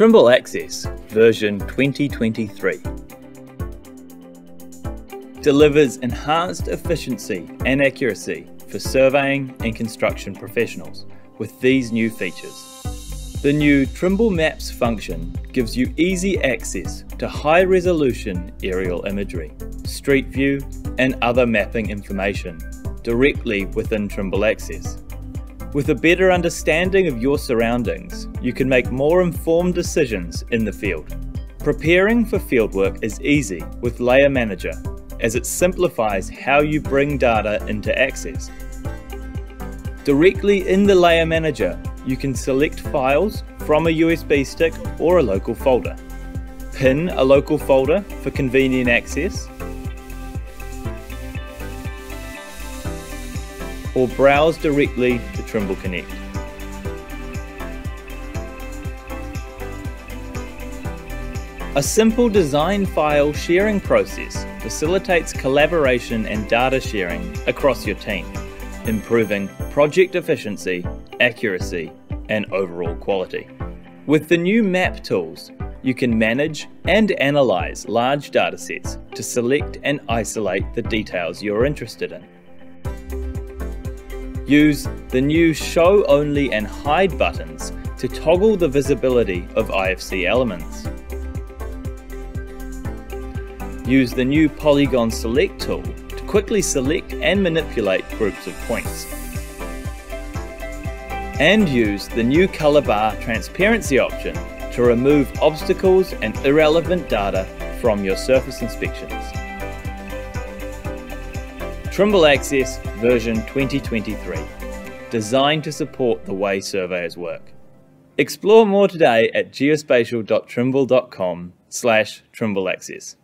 Trimble Access version 2023 delivers enhanced efficiency and accuracy for surveying and construction professionals with these new features. The new Trimble Maps function gives you easy access to high resolution aerial imagery, street view, and other mapping information directly within Trimble Access. With a better understanding of your surroundings, you can make more informed decisions in the field. Preparing for fieldwork is easy with Layer Manager, as it simplifies how you bring data into Access. Directly in the Layer Manager, you can select files from a USB stick or a local folder. Pin a local folder for convenient access, or browse directly Trimble Connect. A simple design file sharing process facilitates collaboration and data sharing across your team, improving project efficiency, accuracy, and overall quality. With the new map tools, you can manage and analyze large datasets to select and isolate the details you're interested in. Use the new Show Only and Hide buttons to toggle the visibility of IFC elements. Use the new Polygon Select tool to quickly select and manipulate groups of points. And use the new color bar transparency option to remove obstacles and irrelevant data from your surface inspections. Trimble Access version 2023, designed to support the way surveyors work. Explore more today at geospatial.trimble.com slash trimbleaccess.